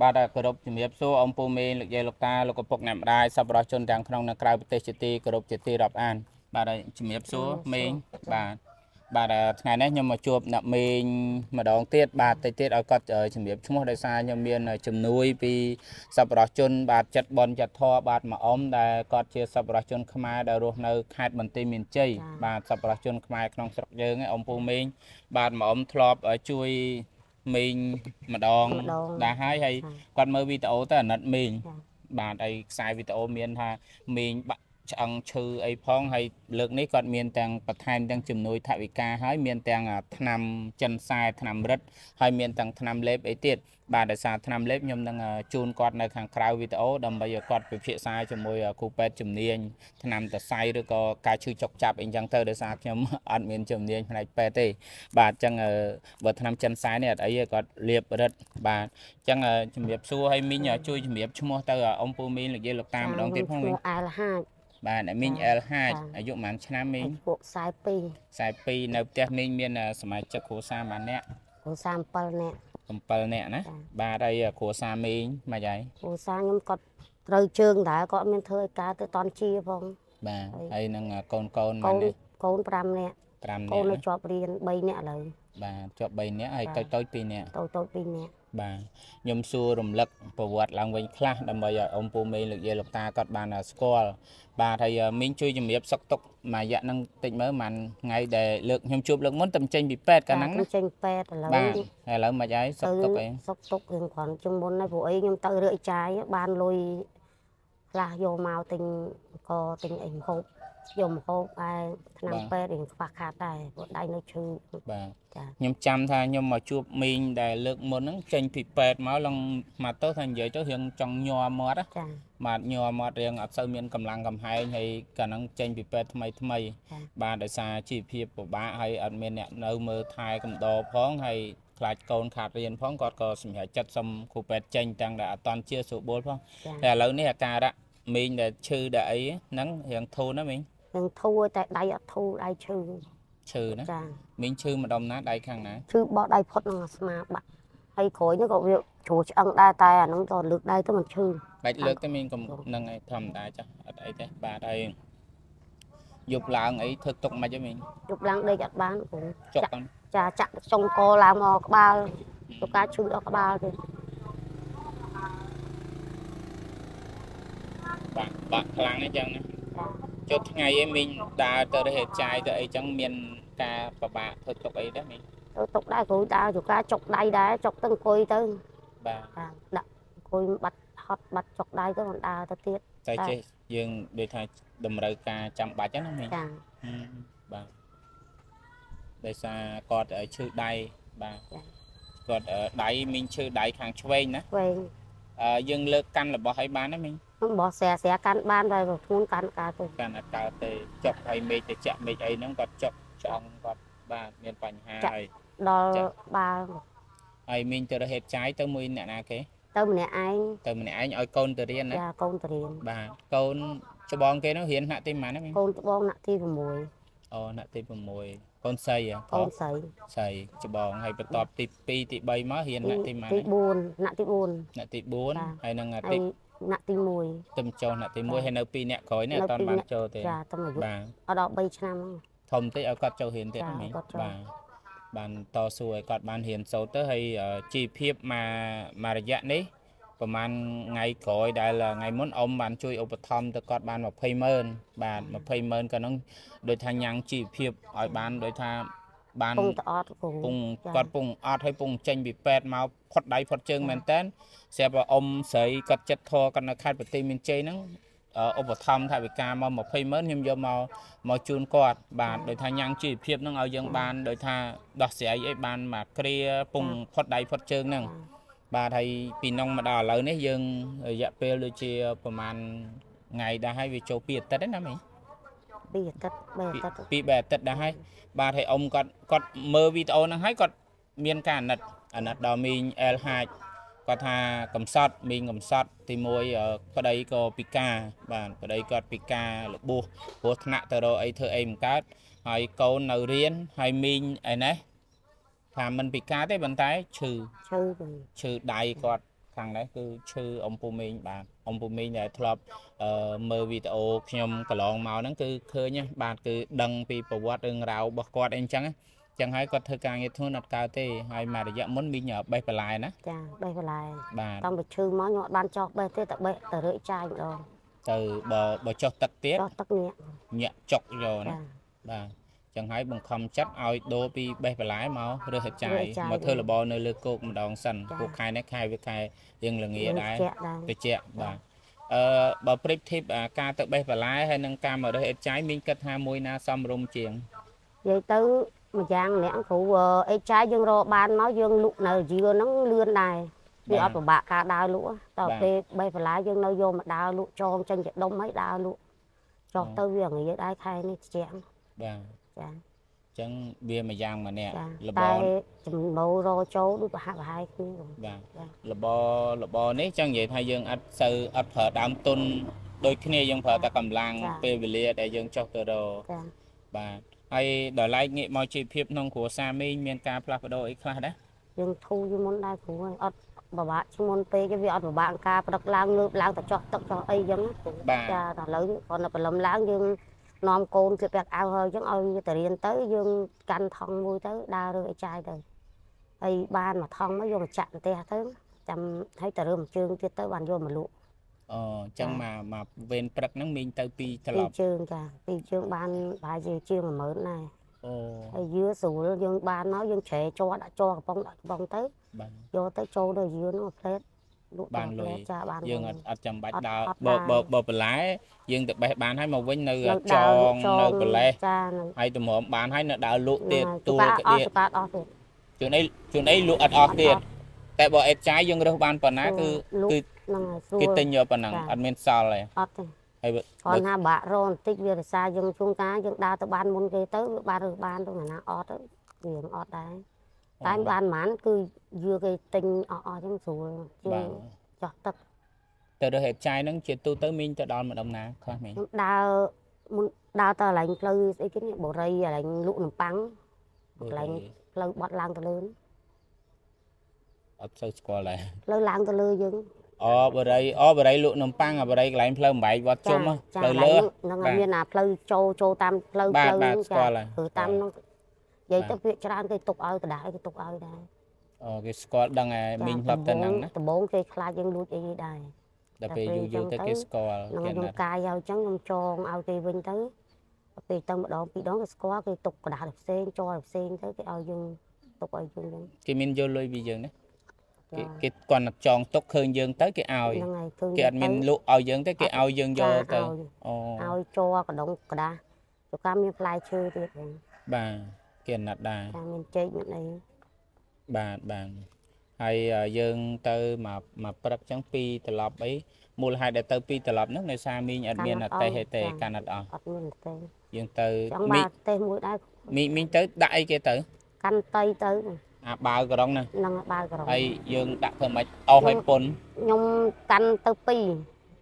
បាទគោរពជំរាបសួរអ៊ំពូមេលោកយាយលោកតាលោកឪពុកអ្នកម្ដាយសប្បុរសជនទាំងក្នុងនិងក្រៅប្រទេសជាទីគោរពជាទីរាប់អាន បាទហើយជំរាបសួរមេងបាទបាទថ្ងៃនេះខ្ញុំមកជួបអ្នកមេងម្ដងទៀតបាទតិចទៀតឲ្យគាត់ជំរាបឈ្មោះដោយសារខ្ញុំមានជំនួយពីសប្បុរសជន បាទចិត្តបនចិត្តធរបាទមកអ៊ំដែលគាត់ជាសប្បុរសជនខ្មែរដែលរស់នៅខេត្តបន្ទាយមានជ័យបាទសប្បុរសជនខ្មែរក្នុងស្រុកយើងឯងអ៊ំពូមេងបាទមកអ៊ំធ្លាប់ជួយ មីងម្ដងដែរហើយហើយគាត់មើលវីដេអូទៅអាណិតមីងបាទហើយខ្សែវីដេអូមានថាមីងបាក់ ឆ្អឹងឈឺអីផងហើយលើកនេះគាត់មានទាំងបន្ថែមទាំងជំនួយថវិកាហើយមានទាំងថ្នាំចិនខ្សែថ្នាំរឹតហើយមានទាំងថ្នាំលេបអីទៀតបាទដោយសារថ្នាំលេបខ្ញុំនឹងជូនគាត់នៅខាងក្រៅវីដេអូដើម្បីឲ្យគាត់ពិភាក្សាជាមួយគ្រូពេទ្យជំនាញថ្នាំតសៃឬក៏ការឈឺចុកចាប់អីចឹងទៅដោយសារខ្ញុំអត់មានជំនាញផ្នែកពេទ្យទេបាទអញ្ចឹងបើថ្នាំចិនខ្សែនេះអត់អីទេគាត់លាបរឹតបាទអញ្ចឹងជំរាបសួរឲ្យមីងជួយជំរាបឈ្មោះទៅអ៊ំពូមីងលោកយាយលោកតាមម្ដងទៀតផងមីងអែលហាច់ បាទមីង L ហាចអាយុប្រហែលឆ្នាំមីងពួក42 42នៅផ្ទះមីងមានសមាជិកគ្រួសារប៉ុន្មាននាក់គ្រួសារ7នាក់7នាក់ណាបាទហើយគ្រួសារមីងមិនហើយគ្រួសារខ្ញុំគាត់ត្រូវជើងដែរគាត់មានធ្វើឲ្យការទៅតន់ជាផងបាទហើយនឹងកូនកូនម៉ានេះកូន5នាក់5នាក់កូននៅជាប់រៀន3នាក់ឥឡូវបាទជាប់3នាក់ហើយតូចតូច2នាក់តូចតូច2នាក់ បាទខ្ញុំសួររំលឹកប្រវត្តិឡើងវិញខ្លះដើម្បីឲ្យអ៊ំពូមេលោកយាយលោកតាគាត់បានស្គាល់បាទហើយមីងជួយជំរាបសុកទុកមួយរយៈហ្នឹងតិចមើលមិនថ្ងៃដែលលើកខ្ញុំជួបលើកមុនតែចេញពីពេទ្យកាលហ្នឹងណាចេញពេទ្យឥឡូវបាទឥឡូវមិនហើយសុកទុកអីសុកទុករឿងគ្រាន់ជាងមុនហើយព្រោះអីខ្ញុំទៅរើអីចាយបានលុយខ្លះយកមកទិញក៏ទិញអីម្ហូប យកមហូបឯឆ្នាំពេទ្យរៀងខ្វះខាតដែរព្រោះដៃនៅឈឺបាទចាខ្ញុំចាំថាខ្ញុំមកជួបមីងដែលលើកមុនហ្នឹងចេញពីពេទ្យមកឡងមកទៅថានិយាយទៅរៀងចង់ញ័រមាត់ចាបាទញ័រមាត់រៀងអត់សូវមានកម្លាំងកំហែងហើយកាលហ្នឹងចេញពីពេទ្យថ្មីថ្មី បាទដោយសារជីវភាពពិបាកហើយអត់មានអ្នកនៅមើលថែកំដរផងហើយខ្លាចកូនខាតរៀនផងគាត់ក៏សម្រេចចិត្តសុំគ្រូពេទ្យចេញទាំងដែលអត់តន់ជាសុបុលផងតែឥឡូវនេះអាការៈមីងដែលឈឺដែលអីហ្នឹងរៀងធូរណាមីង នឹងធូរតែដៃអត់ធូរដៃឈឺឈឺណាចាមីងឈឺម្ដុំណាដៃខាងណាឈឺបោះដៃផុតនឹងស្មាបាក់ហើយក្រោយនេះក៏វាជ្រួឆ្អឹងដែរតែអានោះក៏លើកដៃទៅមិនឈឺបាច់លើកទៅមីងកំនឹងឯធម្មតាចាស់អត់អីទេបាទហើយយប់ឡើងអីធ្វើទុកមិនហីមីងយប់ឡើងដេកអត់បានគ្រូចុកចាចាក់ចុងកឡើងមកក្បាលទៅការឈឺដល់ក្បាលទេបាក់បាក់ខ្លាំងអញ្ចឹងណា ចុះថ្ងៃឯងមីងដើរទៅរហេតចាយទៅអីចឹងមានការប្របាកធ្វើទុកអីដែរមីងធ្វើទុកដែរគ្រូដើរជួការចុកដៃដែរចុកទៅអង្គុយទៅបាទដាក់អង្គុយបាត់ហត់បាត់ចុកដៃទៅមិនដើរទៅទៀតតែចេះយើងដូចថាតម្រូវការចាំបាច់ហ្នឹងណាមីងចាបាទដោយសារគាត់ឈឺដៃបាទគាត់ដៃមីងឈឺដៃខាងឆ្វេងណាឆ្វេង យើងលើកកាន់របស់ឲ្យបានទេមីងរបស់ស្រាស្រាកាន់បានតែធ្ងន់កាន់កើតទៅកាន់អត់កើតទេចុកឲ្យមេឃទៅចាក់មេឃអីហ្នឹងគាត់ចុកឆ្អឹងគាត់បាទមានបញ្ហាហើយដល់បាល់ហើយមីងទៅរហេតចាយទៅមួយអ្នកណាគេទៅម្នាក់ឯងទៅម្នាក់ឯងឲ្យកូនទៅរៀនណាចាកូនទៅរៀនបាទកូនច្បងគេនោះរៀនថ្នាក់ទីប៉ុន្មានណាមីងកូនច្បងថ្នាក់ទី6អូថ្នាក់ទី6 កូនស្រីកូនស្រីស្រីច្បងហើយបន្ទាប់ទី2ទី3មករៀនថ្នាក់ទីប៉ុន្មានទី4ថ្នាក់ទី4ថ្នាក់ទី4ហើយនឹងទីណាក់ទី1ទៅចូលណាក់ទី1ហើយនៅ2នាក់ក្រោយនេះអត់តាន់បានចូលទេចាតែអាយុបាទអត់ដល់3ឆ្នាំធំតិចឲ្យគាត់ចូលរៀនទៀតមីបាទបានតស៊ូឲ្យគាត់បានរៀនសូត្រទៅហើយជីវភាពមកមករយៈនេះ ប្រហែលថ្ងៃក្រោយដែលថ្ងៃមុនអ៊ំបានជួយឧបត្ថម្ភទៅគាត់បាន20ម៉ឺនបាទ20ម៉ឺនក៏នឹងដូចថាញ៉ាំងជីវភាពឲ្យបានដូចថាបានពងតអត់ពងគាត់ពងអត់ឲ្យពងចេញពីពេទ្យមកផុតដៃផុតជើងមែនតើស្រាប់អ៊ំស្រីគាត់ចិត្តធរគាត់នៅខេត្តបន្ទាយមានជ័យហ្នឹងឧបត្ថម្ភថវិកាមក20ម៉ឺនខ្ញុំយកមកមកជូនគាត់បាទដោយថាញ៉ាំងជីវភាពហ្នឹងឲ្យយើងបានដោយថាដោះស្រាយអីបានមកគ្រាពងផុតដៃផុតជើងហ្នឹង បាទហើយពីនងមកដល់ឥឡូវនេះយើងរយៈពេលដូចជាប្រហែលថ្ងៃដែរហើយវាចូល2អាទិត្យទេណាមី2អាទិត្យ3អាទិត្យពី3អាទិត្យដែរហើយបាទហើយអ៊ំគាត់គាត់មើលវីដេអូហ្នឹងហើយគាត់មានការអាណិតអាណិតដល់មីងអែលហាចគាត់ថាកំសត់មីងកំសត់ទី1ប្តីក៏ពិការបាទប្តីគាត់ពិការរបួសព្រោះថ្នាក់ទៅរកអីធ្វើអីមិនកើតហើយកូននៅរៀនហើយមីងឯនេះ ថាមិនពិការទេប៉ុន្តែឈឺឈឺឈឺដៃគាត់ខាងនេះគឺឈឺអំពូមីងបាទអំពូមីងដែលធ្លាប់អឺមើលវីដេអូខ្ញុំកន្លងមកហ្នឹងគឺឃើញណាបាទគឺដឹងពីប្រវត្តិរឿងរ៉ាវរបស់គាត់អីអញ្ចឹងណាចឹងហើយគាត់ធ្វើការងារធ្ងន់អត់កើតទេហើយមួយរយៈមុនមីងបេះបន្លែណាចាបេះបន្លែបាទតាំងពីឈឺមកខ្ញុំអត់បានចោះបេះទេតែបេះទៅរើកចាយម្ដងទៅបើបើចុះទឹកទៀតចោះទឹកញាក់ញាក់ចុកយកណាចាបាទ ចឹងហើយបង្ខំចិត្តឲ្យដូរពីបេះបន្លែមករើសហិចាយរើសហិចាយមកធ្វើរបរនៅលើគោកម្ដងសិនចាពួកខែនេះខែវាខែយើងល្ងាដែរជាក់ដែរតិចបាទអឺបើប្រៀបធៀបអាការទៅបេះបន្លែហើយនឹងការមករើសហិចាយមីងគិតថាមួយណាសមរម្យជាងនិយាយទៅម្យ៉ាងម្នាក់គ្រូអឺអីចាយយើងរកបានមកយើងលក់នៅយឿហ្នឹងលឿនដែរវាអត់ពិបាកការដើរលក់តើពេលបេះបន្លែយើងនៅយកមកដើរលក់ចងចេញជាដុំហើយដើរលក់ចោះទៅវាងាយដែរខែនេះជាងបាទ ចាអញ្ចឹងវាមួយយ៉ាងម្នាក់ចាលបតែចំណូលរកចូលដូចប្រហាក់ប្រហែលគ្នាគ្រូបាទចាលបលបនេះចឹងនិយាយថាយើងអត់សូវអត់ប្រើដើមទុនដូចគ្នាយើងប្រើតែកម្លាំងពេលវេលាដែលយើងចុះទៅរកចាបាទហើយដល់ឡែកងាកមកជីវភាពក្នុងគ្រួសារមីងមានការផ្លាស់ប្ដូរអីខ្លះដែរយើងធូរជាងមុនដែរគ្រូហើយអត់ពិបាកជាងមុនពេកទេវាអត់ពិបាកការព្រឹកឡើងងើបឡើងទៅចោះទឹកចោះអីចឹងណាគ្រូបាទចាតែឥឡូវគាត់នៅព្រលឹមឡើងយើង នាំកូនជិះពាក់អាវហើយចឹងឲ្យវាទៅរៀនទៅយើងកាន់ថង់មួយទៅដើររើឲ្យចាយទៅហើយបានមកថង់មកយកមកចាក់ផ្ទះទៅចាំឲ្យទៅរើមួយជើងទៀតទៅបានយកមកលក់អូអញ្ចឹងមកមកវេនព្រឹកហ្នឹងមីងទៅពីត្រពីឡរប់ជើងចាពីរជើងបានប្រហែលជាជាង10000ដែរអូហើយយើស្រួលយើងបានមកយើងច្រែជ័រដាក់ជ័រកំប៉ុងដាក់កំប៉ុងទៅបាទយកទៅចូលទៅយឿនមកផ្លេតលក់ បានលុយផ្លេតចាបានយើងលុអត់អត់ចាំបាច់អត់ដើរអត់បើដើរបើបើបន្លែយើងទៅបេះបានហើយមកវិញនៅនៅចដើរងចនៅកលេសចាហ្នឹងហើយតម្រាំបានហើយនៅដើរលក់ទៀតហ្នឹងទួលហើយក្តៀអត់ប៉ាតអស់ទៀតជួនអីជួនអីលក់អត់អស់ទៀតតែបើអេតចាយយើងរើសបានប៉ុណ្ណាគឺលក់គឺហ្នឹងហើយស្រួលគេទិញយកប៉ុណ្ណឹងចាអត់មានសល់ទេអត់ទេហើយបើគាត់ថាបាក់របន្តិចវារសាយើងជួងកាលយើងដើរទៅបានមុនគេទៅវាបានរើសបានទៅណាអត់ទៅវាអត់ដែរ តែបានប៉ុន្មានគឺយឺគេទិញអស់អស់ចឹងស្រួលជាបាទងចោះទឹកទៅរើសអេតចាយហ្នឹងជាទូទៅមីងទៅដល់ម្ដងណាខ្លះមីងខ្ញុំដើរមុនដើរទៅកន្លែងផ្លូវស្អីគេនេះបូរីកន្លែងលក់នំប៉័ងកន្លែងផ្លូវបត់ឡើងទៅលើនេះអត់សូវស្គាល់ដែរផ្លូវឡើងទៅលើយើងអូបរិយអូបរិយលក់នំប៉័ងអាបរិយកន្លែងផ្លូវបំបែកវត្តជុំហ៎ផ្លូវលើហ្នឹងបាទហើយមានអាផ្លូវចូលចូលតាមផ្លូវបាទផ្លូវបាទហ្នឹងស្គាល់ហើយគឺតាមហ្នឹង និយាយទៅពាក្យច្រើនគេទុកឲ្យកដាស់គេទុកឲ្យដែរ អូគេស្គាល់ដឹងហើយមីងធ្លាប់ទៅហ្នឹងណា ដំបងគេខ្លាចយើងលួចអីដែរ ដល់ពេល តែពេល យូរយូរទៅ ចឹងទៅ គេស្គាល់ ហ្នឹង គេ ហើយខ្ញុំ ណាត់ កាយឲ្យចឹងខ្ញុំចងឲ្យគេវិញទៅដល់ពេលទៅម្ដងពីរដងគេស្គាល់គេទុកกระดาษផ្សេងចោលផ្សេងទៅគេឲ្យយើងទុកឲ្យយើងចឹង គេមានយកលុយពីយើងណាគេ ចា គេគាត់តែចងទុកឃើញយើងទៅគេឲ្យ ហ្នឹងហើយឃើញ គេអត់មានលក់ឲ្យយើងទេគេឲ្យយើងយកទៅ ចា អូ ឲ្យចោលកដងกระดาษជួកាមានផ្លែឈើទៀតហ្នឹង បាទ គេអាណិតដែរចាមានចេកមានអីបាទបាទហើយអឺយើងទៅមកមកព្រឹកចឹងពីត្រឡប់អីមូលហេតុដែលទៅពីត្រឡប់ហ្នឹងដោយសារមីងអត់មានអតេហេទេកាណិតអស់អត់មានទេយើងទៅចង់មីបាទេសមួយដែរមីមីងទៅដាក់អីគេទៅកាន់តៃទៅអាបាវក្រុងណាហ្នឹងបើក្រមហើយយើងដាក់ធ្វើម៉េចអស់ឲ្យពុនខ្ញុំកាន់ទៅពីរ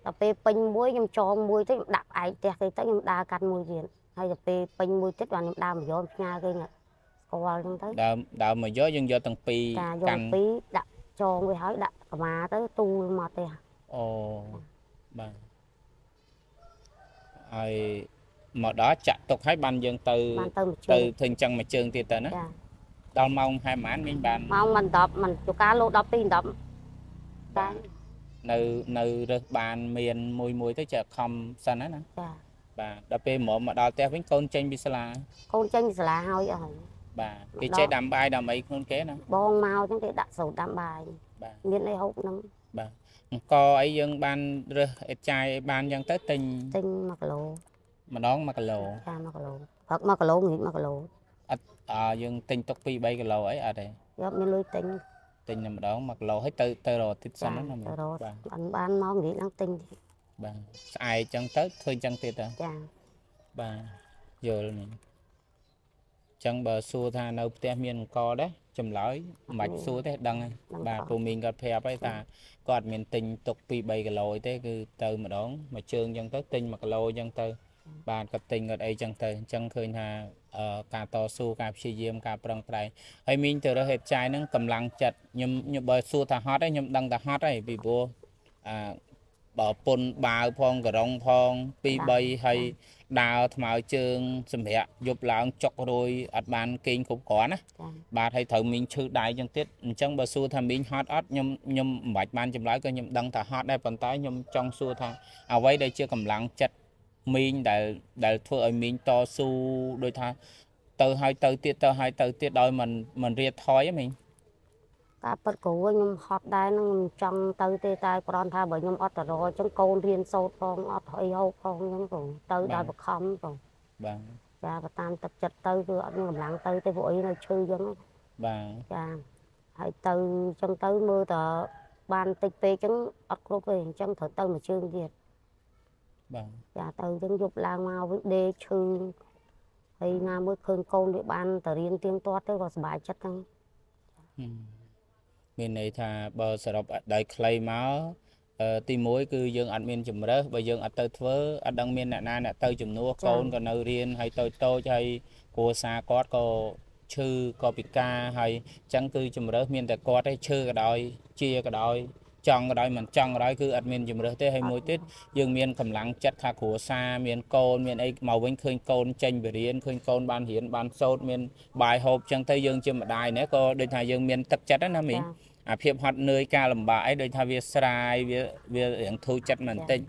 ដល់ពេលពេញមួយខ្ញុំចងមួយទៅខ្ញុំដាក់ផ្អែកផ្ទះគេទៅខ្ញុំដើរកាន់មួយទៀត ហើយដល់ពេលពេញមួយទៀតបានខ្ញុំដើរមកយកផ្ញើគេណាស្គាល់ហ្នឹងទៅដើមដើមមកយកយើងយកទាំងពីរចាយកកាន់ពីរដាក់ចងវាហើយដាក់កម្មាទៅទូលមកផ្ទះអូបាទហើយមកដល់ចាក់ទុកឲ្យបានយើងទៅបានទៅមួយជើទៅងធ្វើអញ្ចឹងមួយជើងទៀតទៅណាចាដល់ម៉ោងហែប្រហែលមីងបានមកមិន10មិនជួការលោ12 10តែនៅនៅរើសបានមានមួយមួយទៅចេះខំសិនណាណាចា បាទដល់ពេលមកមកដល់ផ្ទះវិញកូនចេញពីសាលាកូនចេញពីសាលាហើយអស់ហើយបាទគេមកដល់ចេះដាំបាយដាំអីខ្លួនគេណាបងមកអញ្ចឹងគេដាក់សូត្រដាំបាយបាទមានអីហូបហ្នឹងអង្គអីយើងបានរើសអេតចាយឲ្យបានអញ្ចឹងទៅទិញទិញ1គីឡូម្ដង1គីឡូចា1គីឡូព្រឹក1គីឡូងាយ1គីឡូអើយើងទិញទុក2 3គីឡូអីអត់ទេយកមានលុយទិញទិញតែម្ដង1គីឡូហើយទៅទៅរកទៀតសិនណាចាណាមីងទៅរកបាទបានបានមកងាយឡើងទិញទៀត បាទស្អែកអញ្ចឹងទៅធ្វើអញ្ចឹងទៀតទៅចាបាទយល់នេះអញ្ចឹងបើសួរថានៅផ្ទះមានអង្គដែរចម្លើយមិនបាច់សួរទេដឹងហើយដឹងបាទអស់ពូមីងគាត់ប្រាប់ហើយថាគាត់អត់មានទិញទុក2 3គីឡូអីទេគឺទៅម្ដងមួយជើងអញ្ចឹងទៅទិញ1គីឡូអញ្ចឹងទៅបាទគាត់ទិញគាត់អីចឹងទៅអញ្ចឹងឃើញថាអឺការតស៊ូការព្យាយាមការប្រឹងប្រែងហើយមីងទៅរើសហេតុចាយហ្នឹងកម្លាំងចិត្តខ្ញុំខ្ញុំបើសួរថាហត់ហើយខ្ញុំដឹងថាហត់ហើយពីព្រោះអា បើពុនបាវផងករងផង2 3ហើយដើរថ្មើរជើង សម្រាប់យប់ឡើងចុករួយអត់បានគេងគ្រប់គ្រាន់ណាចាបាទហើយត្រូវមីងឈឺដៃចឹងទៀតអញ្ចឹងបើសួរថាមីងហត់អត់ខ្ញុំខ្ញុំមិនបាច់បានចម្លើយក៏ខ្ញុំដឹងថាហត់ដែរប៉ុន្តែខ្ញុំចង់សួរថាអ្វីដែលជាកម្លាំងចិត្តមីងដែលដែលធ្វើឲ្យមីងតស៊ូដូចថាទៅហើយទៅទៀតទៅហើយទៅទៀតដោយមិនមិនរៀតថយហ៎មីង ការប៉ັດគ្រូខ្ញុំហត់ដែរនឹងខ្ញុំចង់ទៅទេតែគ្រាន់ថាបើខ្ញុំអត់ទៅរកអញ្ចឹងកូនរៀនសូត្រផងអត់អីហូបផងអញ្ចឹងបងទៅដោយបខំបងបាទចាបើតាមទឹកចិត្តទៅគឺអត់មានកម្លាំងទៅទេពួកអីនៅឈឺអញ្ចឹងបាទចាហើយទៅអញ្ចឹងទៅមើលតបានតិចពេកអញ្ចឹងអត់គ្រប់ទេអញ្ចឹងត្រូវទៅមួយជើងទៀតបាទចាទៅអញ្ចឹងយប់ឡើងមកវិញដេកឈឺហើយណាមួយឃើញកូនវាបានទៅរៀនទៀងទាត់ទៅក៏សប្បាយចិត្តហ្នឹងហឹ មមានន័យថាបើសរុបដោយខ្លីមកអឺទី1គឺយើងអត់មានជំរើសបើយើងអត់ទៅធ្វើអត់ដឹងមានអ្នកណាអ្នកទៅជំនួសកូនក៏នៅរៀនហើយតូចតូចហើយគ្រួសារគាត់ក៏ឈឺក៏ពិការហើយអញ្ចឹងគឺជំរើសមានតែគាត់ទេឈឺក៏ដោយជាក៏ដោយ ចង់ក៏ដោយមិនចង់ក៏ដោយគឺអត់មានជំរើសទេហើយមួយទៀតយើងមានកម្លាំងចិត្តថាគ្រួសារមានកូនមានអីមកវិញឃើញកូនចេញទៅរៀនឃើញកូនបានរៀនបានសូត្រមានបាយហូបអញ្ចឹងទៅយើងជាម្ដាយណាក៏ដូចថាយើងមានទឹកចិត្តណាមីងអាភាពហត់នឿយការលំបាកអីដូចថាវាស្រាយវាវារៀងធូរចិត្តមិនបន្តិច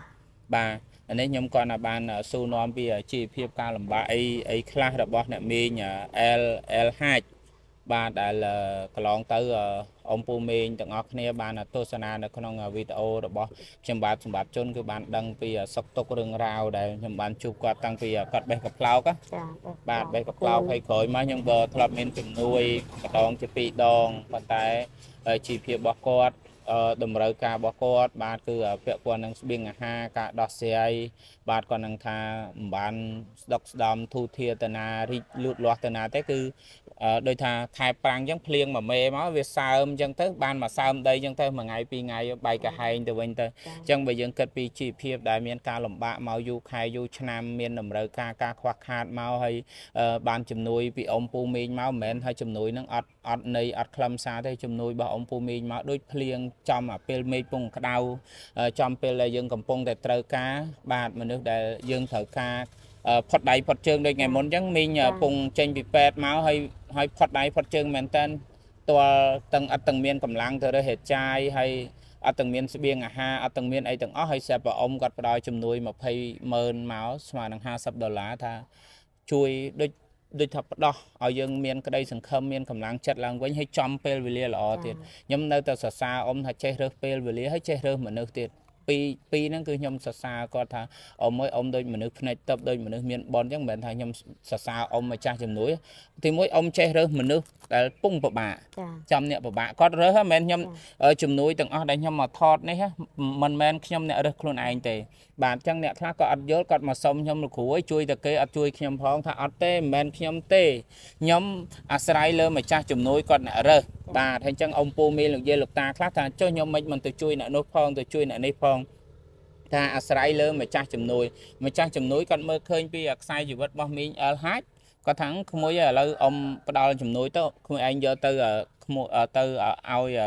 បាទអានេះខ្ញុំគាត់ថាបានសួរនាំពីជីវភាពការលំបាកអីអីខ្លះរបស់អ្នកមីង L L ហាច់ បាទដែលកន្លងទៅអ៊ំពូមេងទាំងអស់គ្នាបានទស្សនានៅក្នុងវីដេអូរបស់ខ្ញុំបាទសម្រាប់ជនគឺបានដឹងពីសុខទុក្ខរឿងរ៉ាវដែលខ្ញុំបានជួបគាត់តាំងពីគាត់បេះកផ្លោកណាចាបាទបេះកផ្លោកហើយក្រោយមកខ្ញុំក៏ធ្លាប់មានជំនួយម្ដងជាពីរដងប៉ុន្តែជីវភាពរបស់គាត់អឺតម្រូវការរបស់គាត់បាទគឺពាក់ព័ន្ធនឹងស្បៀងអាហារការដោះស្រាយបាទគាត់នឹងថាមិនបានស្ដុកស្ដំធូធាទៅណារីកលូតលាស់ទៅណាទេគឺអឺ ដូចថាខែប្រាំងអញ្ចឹងភ្លៀងមួយមេមកវាសើមអញ្ចឹងទៅបានមកសើមដីអញ្ចឹងទៅមួយថ្ងៃពីរថ្ងៃបែកកាហែងទៅវិញទៅអញ្ចឹងបើយើងគិតពីជីវភាពដែលមានការលំបាកមកយូរខែយូរឆ្នាំមានតម្រូវការការខ្វះខាតមកហើយអឺបានជំនួយពីអ៊ំពូមីងមកមិនមែនហើយជំនួយនឹងអត់អត់នៃអត់ខ្លឹមសារទេជំនួយរបស់អ៊ំពូមីងមកដូចភ្លៀងចំអាពេលមេឃពងក្តៅអឺចំពេលដែលយើងកំពុងតែត្រូវការបាទមនុស្សដែលយើងត្រូវការអឺ ផុតដៃផុតជើងដូចថ្ងៃមុនអញ្ចឹងមីងពងចេញពីពេទ្យមកហើយហើយផុតដៃផុតជើងមែនតើទាល់ទាំងអត់ទាំងមានកម្លាំងទៅរើសហេតុចាយហើយអត់ទាំងមានស្បៀងអាហារអត់ទាំងមានអីទាំងអស់ហើយសេពប្រអ៊ំគាត់ផ្ដល់ជំនួយ20ម៉ឺនមកស្មើនឹង50ដុល្លារថាជួយដូចដូចថាផ្ដោះឲ្យយើងមានក្តីសង្ឃឹមមានកម្លាំងចិត្តឡើងវិញហើយចំពេលវេលាល្អទៀតខ្ញុំនៅតែសរសើរអ៊ំថាចេះរើសពេលវេលាហើយចេះរើសមនុស្សទៀត ពីរពីរហ្នឹងគឺខ្ញុំសរសើរគាត់ថាអ៊ំអើយអ៊ំដូចមនុស្សភ្នែកទឹកដូចមនុស្សមានបនអញ្ចឹងមិនមែនថាខ្ញុំសរសើរអ៊ំម្ចាស់ជំនួយទីមួយអ៊ំចេះរើសមនុស្សដែលពងពិបាកចាចំអ្នកពិបាកគាត់រើសហ្នឹងមិនមែនខ្ញុំអឺជំនួយទាំងអស់ដែលខ្ញុំមកថតនេះហ៎មិនមែនខ្ញុំអ្នករើសខ្លួនឯងទេបាទអញ្ចឹងអ្នកខ្លះក៏អត់យល់គាត់មកសុំខ្ញុំលោកគ្រូឲ្យជួយតែគេអត់ជួយខ្ញុំផងថាអត់ទេមិនមែនខ្ញុំទេខ្ញុំអាស្រ័យលើម្ចាស់ជំនួយគាត់អ្នករើសបាទហើយអញ្ចឹងអ៊ំពូមីលោកយាយលោកតាខ្លះថាចុះខ្ញុំមិនមិនទៅជួយអ្នកនោះផងទៅជួយអ្នកនេះផងថាអាស្រ័យលើម្ចាស់ជំនួយម្ចាស់ជំនួយគាត់មើលឃើញពីខ្សែជីវិតរបស់មីងអលហាច់គាត់ថាក្មួយឥឡូវអ៊ំផ្ដាល់ជំនួយទៅក្មួយឯងយកទៅក្មួយទៅឲ្យ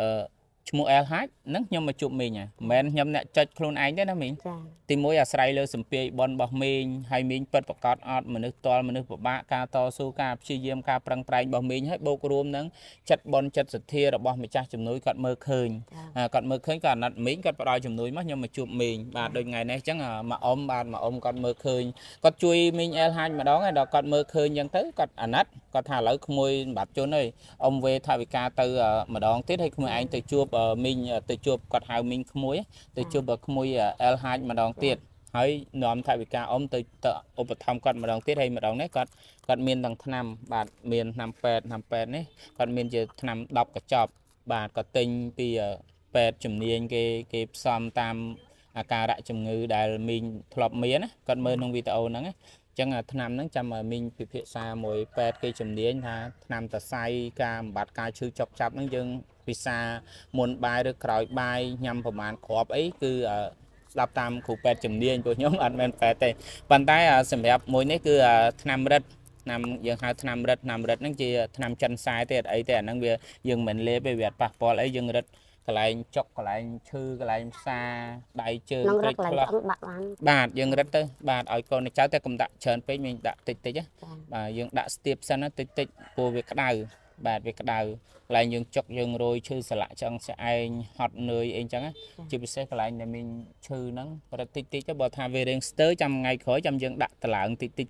អឺ ឈ្មោះអែលហាច់ហ្នឹងខ្ញុំមកជួបមីងហ่ะមិនមែនខ្ញុំអ្នកចុចខ្លួនឯងទេណាមីងចាទីមួយអាស្រ័យលើសម្ពាយបនរបស់មីងហើយមីងពិតប្រកបអត់មនុស្សតលមនុស្សពិបាកការតស៊ូការព្យាយាមការប្រឹងប្រែងរបស់មីងហើយបូករួមនឹងចិត្តបនចិត្តសទ្ធារបស់ម្ចាស់ជំនួយគាត់មើលឃើញចាអាគាត់មើលឃើញគាត់អាណិតមីងគាត់ផ្ដល់ជំនួយមកខ្ញុំមកជួបមីងបាទដូចថ្ងៃនេះអញ្ចឹងអាមកអ៊ំបាទមកអ៊ំគាត់មើលឃើញគាត់ជួយមីងអែលហាញម្ដងហើយដល់គាត់មើលឃើញអញ្ចឹងទៅគាត់អាណិតគាត់ថាឥឡូវក្មួយសម្បត្តិជន់ហើយអ៊ំវេថាវិការទៅអឺម្ដងទៀតហើយក្មួយឯងទៅជួបអឺមីងទៅជួបគាត់ហៅមីងក្មួយទៅជួបក្មួយអែលហាចម្ដងទៀតហើយនាំថាវិការអ៊ំទៅទៅឧបត្ថម្ភគាត់ម្ដងទៀតហើយម្ដងនេះគាត់គាត់មានទាំងឆ្នាំបាទមានឆ្នាំពេទ្យឆ្នាំពេទ្យនេះគាត់មានជាឆ្នាំ10កញ្ចប់បាទគាត់ទិញពីអឺពេទ្យជំនាញគេគេផ្សំតាមអាការៈជំងឺដែលមីងធ្លាប់មានណាគាត់មើលក្នុងវីដេអូហ្នឹងណាអញ្ចឹងអាឆ្នាំហ្នឹងចាំឲ្យមីងពិភាក្សាមួយពេទ្យគេជំនាញថាឆ្នាំតសៃការបំបត្តិការឈឺចុកចាប់ហ្នឹងយើង ពិសាមុនបាយឬក្រោយបាយញ៉ាំប្រមាណគ្រាប់អីគឺអឺស្ដាប់តាមគ្រូពេទ្យជំនាញពួកខ្ញុំអត់មែនពេទ្យទេប៉ុន្តែអាសម្រាប់មួយនេះគឺអាថ្នាំរិទ្ធឆ្នាំយើងហៅថ្នាំរិទ្ធថ្នាំរិទ្ធហ្នឹងជាថ្នាំចិនខ្សែទេអត់អីទេអាហ្នឹងវាយើងមិនលេបទេវាអត់ប៉ះពាល់អីយើងរិទ្ធកន្លែងចុកកន្លែងឈឺកន្លែងផ្សាដៃជើងក្នុងរក្ករិចកន្លែងខ្លះឆ្អឹងបាក់បានបាទយើងរិតទៅបាទឲ្យកូនចៅតែកុំដាក់ច្រើនពេកមានដាក់តិចតិចណាចាបាទយើងដាក់ស្ទាបសិនណាតិចតិចព្រោះវាក្តៅ បាទវាក្តៅកន្លែងយើងចុកយើងរោយឈឺសន្លាក់ឆ្អឹងឆ្អែងហត់នឿយអីចឹងណាជាពិសេសកន្លែងដែលមានឈឺហ្នឹងរិតតិចតិចទៅបើថាវារៀងស្ទើរចាំថ្ងៃក្រោយចាំយើងដាក់តឡើងតិចតិច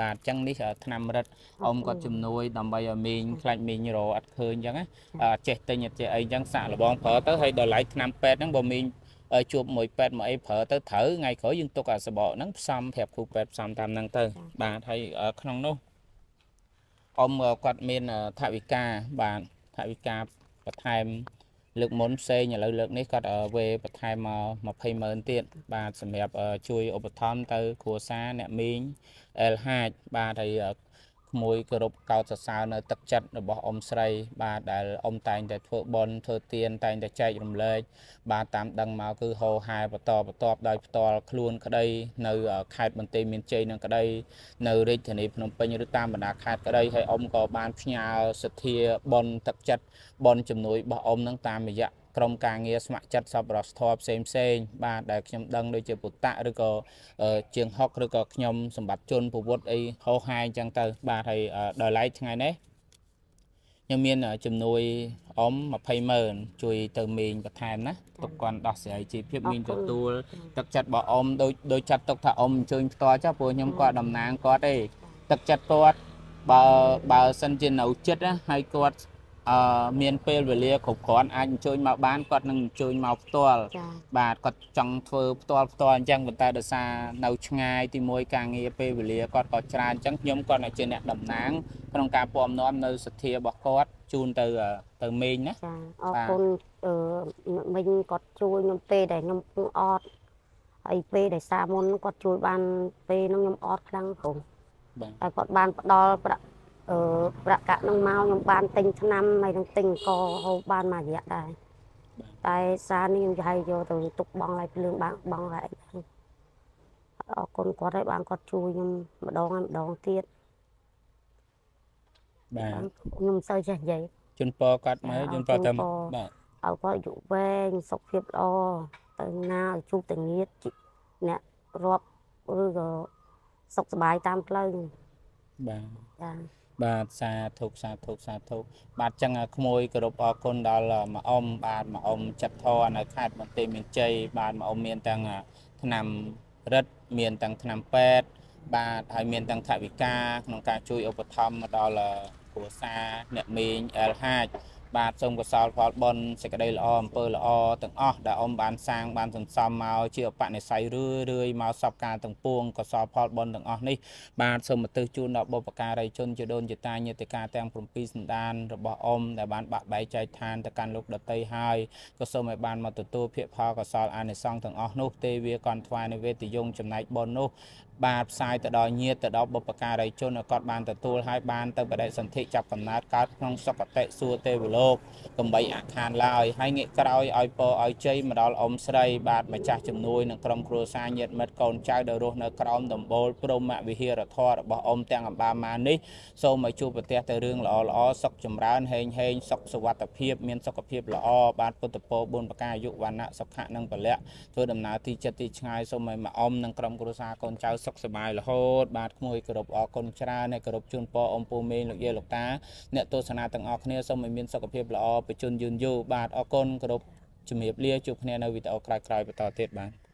បាទចឹងនេះថ្នាំរិតអ៊ំគាត់ជំនួយដើម្បីឲ្យមីងខ្លាច់មីងរអត់ឃើញចឹងណាអត់ចេះទិញអត់ចេះអីចឹងសាក់លបងប្រើទៅហើយដល់ឡៃថ្នាំពេទ្យហ្នឹងបើមីងឲ្យជួបមួយពេទ្យមកអីប្រើទៅត្រូវថ្ងៃក្រោយយើងទុកអាសបកហ្នឹងផ្សំប្រាប់គ្រូពេទ្យផ្សំតាមហ្នឹងទៅបាទហើយអឺក្នុងនោះ អ៊ំគាត់មានថវិកាបាទថវិកាបន្ថែមលើកមុនផ្សេងឥឡូវលើកនេះគាត់វេបន្ថែមមក20ម៉ឺនទៀតបាទសម្រាប់ជួយឧបត្ថម្ភទៅគ្រួសារអ្នកមីងអែលហាចបាទហើយ ក្មួយគោរពកោតសរសើរនៅទឹកចិត្តរបស់អ៊ំស្រី បាទដែលអ៊ំតែងតែធ្វើបន់ធ្វើទានតែងតែចែករំលែកបាទតាមដឹងមកគឺហោហែបន្តបន្ទាប់ដោយផ្ទាល់ខ្លួនក្តី នៅខេត្តបន្ទាយមានជ័យនឹងក្តីនៅរាជធានីភ្នំពេញឬតាមបណ្ដាខេត្តក្តីហើយអ៊ំក៏បានផ្ញើសទ្ធាបនទឹកចិត្តបនជំនួយរបស់អ៊ំនឹងតាមរយៈ ក្រុមការងារស្ម័គ្រចិត្តសប្បុរសធម៌ផ្សេងផ្សេងបាទដែលខ្ញុំដឹងដូចជាពុតៈឬក៏ជាងហុកឬក៏ខ្ញុំសម្បត្តិជនពវុទ្ធអីហោហែអញ្ចឹងទៅបាទហើយដល់ឡៃថ្ងៃនេះខ្ញុំមានជំនួយអ៊ំ20ម៉ឺនជួយទៅមីងបន្ថែមណាទុកគាត់ដោះស្រាយជីវភាពមីងទទួលទឹកចិត្តរបស់អ៊ំដូចដូចចាត់ទុកថាអ៊ំអញ្ជើញផ្ទាល់ចុះព្រោះខ្ញុំគាត់តំណាងគាត់ទេទឹកចិត្តគាត់បើបើសិនជានៅចិត្តណាហើយគាត់ អឺមានពេលវេលាគ្រប់គ្រាន់អាចអញ្ជើញមកបានគាត់នឹងអញ្ជើញមកផ្ទាល់ចាបាទគាត់ចង់ធ្វើផ្ទាល់ផ្ទាល់អញ្ចឹងប៉ុន្តែដោយសារនៅឆ្ងាយទីមួយការងារពេលវេលាគាត់ក៏ច្រើនអញ្ចឹងខ្ញុំគាត់ជាអ្នកតំណាងក្នុងការពំនាំនៅសទ្ធារបស់គាត់ជូនទៅទៅមេងណាចាអរគុណអឺមិញគាត់ជួយខ្ញុំពេលដែលខ្ញុំពងអត់ហើយពេលដែលសាមុនគាត់ជួយបានពេលហ្នឹងខ្ញុំអត់ខ្លាំងព្រមបាទតែគាត់បានផ្ដល់ប្រាក់ អឺប្រាក់កាក់ហ្នឹងមកខ្ញុំបានទិញថ្នាំហើយនឹងទិញអង្គហូបបានមួយរយៈដែរតែសារនេះខ្ញុំឲ្យយកទៅទុកបងឲ្យភ្លើងបានបងឲ្យអីហ្នឹងអរគុណគាត់ហើយបានគាត់ជួយខ្ញុំម្ដងហើយម្ដងទៀតបាទខ្ញុំមិនសូវចេះនិយាយជូនពរគាត់មើលអរជូនពរទៅជូនពរបាទឲ្យគាត់អាយុវែងសុខភាពល្អទៅណាឲ្យជួបតែញាតិជីអ្នករាប់ឬក៏សុខសប្បាយតាមផ្លូវបាទចា បាទសាធុសាធុសាធុបាទចឹងអាក្មួយគោរពអរគុណដល់មកអ៊ំបាទមកអ៊ំចិត្តធរនៅខេត្តបន្ទាយមានជ័យបាទមកអ៊ំមានទាំងឆ្នាំរិទ្ធមានទាំងឆ្នាំពេទ្យបាទហើយមានទាំងថវិកាក្នុងការជួយឧបត្ថម្ភមកដល់គ្រួសារអ្នកមីងអែលហាច បាទសូមកុសលផលបុណ្យសេចក្តីល្អអំពើល្អទាំងអស់ដែលអ៊ំបានសាងបានសន្សំមកជាឧបនិស្ស័យរឿយរឿយមកសពការទាំងពួងកុសលផលបុណ្យទាំងអស់នេះបាទសូមឧទ្ទិសជូនដល់បុព្វការីជនជាដូនជាតាញាតិកាទាំង7សន្តានរបស់អ៊ំដែលបានបាក់បែកចែកឋានទៅកាន់លោកដតីហើយក៏សូមឲ្យបានមកទទួលភាគផលកុសលអានិសង្សទាំងអស់នោះទេវាកន់ថ្វាយនៅវេទយងចំណែកបុណ្យនោះ បាទផ្សាយទៅដល់ញាតិទៅដល់បុព្វការីជនឲ្យគាត់បានទទួលហើយបានទៅបដិសន្ធិចាប់កំណើតកើតក្នុងសុគតិសួគ៌ទេវលោកកំបីអខានឡើយហើយងាកក្រោយឲ្យពរឲ្យជ័យមកដល់អ៊ំស្រីបាទម្ចាស់ជំនួយនឹងក្រុមគ្រួសារញាតិមិត្តកូនចៅដែលរស់នៅក្រោមដំបូលព្រមវិហារធម៌របស់អ៊ំទាំងអម្បាម៉ានេះសូមឲ្យជួបប្រទះតែរឿងល្អល្អសុខចម្រើនហេងហេងសុខសុវត្ថិភាពមានសុខភាពល្អបាទពុទ្ធពរ4ប្រការអាយុវណ្ណៈសុខៈនិងពលៈធ្វើដំណើរទីចិត្តទីឆ្ងាយសូមឲ្យមកអ៊ំនិងក្រុមគ្រួសារកូនចៅសុខសប្បាយរហូតបាទក្មួយគោរពអរគុណច្រើនហើយគោរពជូនពរអ៊ំពូមេងលោកយាយលោកតាអ្នកទស្សនាទាំងអស់គ្នាសូមឲ្យមានសុខភាពល្អបច្ចុប្បន្នយឺនយូរបាទអរគុណគោរពជំរាបលាជួបគ្នានៅវីដេអូក្រោយៗបន្តទៀតបាទ